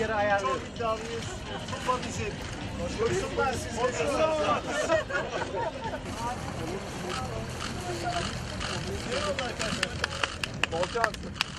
rüzgarı ayarlıyoruz. Çok iddialıyız. Kupa bizim. Buyursunlar siz de. Eyvallah arkadaşlar. Bol şans.